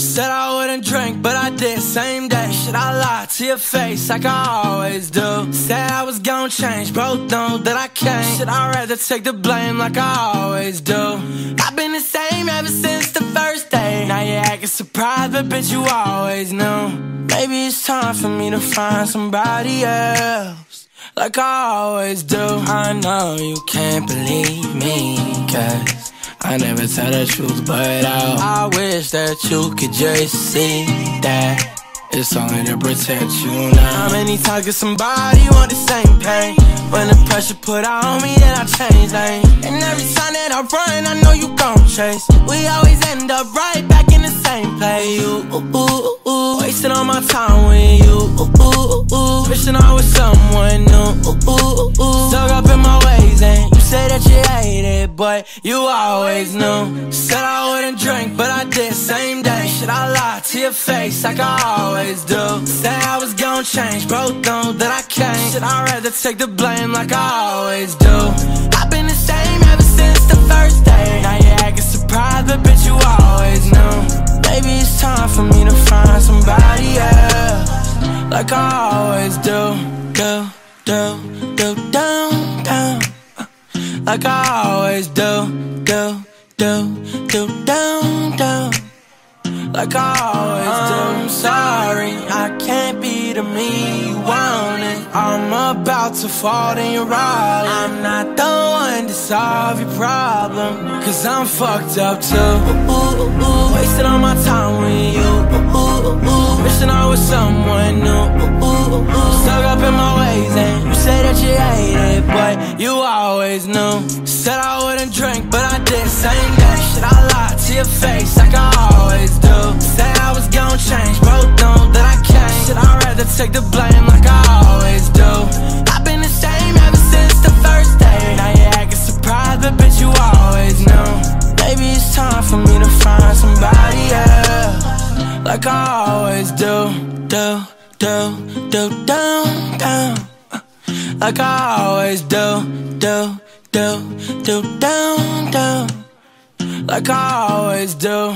Said I wouldn't drink, but I did same day. Should I lie to your face like I always do? Said I was gonna change, both know that I can't. Should I rather take the blame like I always do? I've been the same ever since the first day. Now you're acting surprised, but bitch, you always knew. Maybe it's time for me to find somebody else. Like I always do. I know you can't believe me, cause I never tell the truth, but I, I wish that you could just see that. It's only to protect you now. How many times can somebody want the same pain? When the pressure put on me, then I change lane. And every time that I run, I know you gon' chase. We always end up right back in the same place. You, ooh, ooh, ooh, wasting all my time with you. Ooh, ooh, ooh, wishing I was someone new. Ooh, ooh, you always knew. Said I wouldn't drink, but I did same day. Should I lie to your face like I always do? Say I was gonna change, both know that I can't. Should I rather take the blame like I always do? I've been the same ever since the first day. Now you're acting surprised, but bitch, you always knew. Maybe it's time for me to find somebody else, like I always do. Do, do, do, down, down. Like I always do, do, do, do, down, down. Like I always do. I'm sorry, I can't be the me you wanted. I'm about to fall in your ride. I'm not the one to solve your problem. Cause I'm fucked up too. Ooh, ooh, ooh. Wasting all my time up in my ways and you say that you hate it, but you always knew. Said I wouldn't drink, but I did. Same day, should I lie to your face like I always do? Said I was gonna change, both know that I can't. Should I rather take the blame like I always do? I've been the same ever since the first day. Now you're acting surprised, but bitch, you always knew. Maybe it's time for me to find somebody else, like I always do. Do, do, do, down, down. Like I always do, do, do, do, down, down. Like I always do.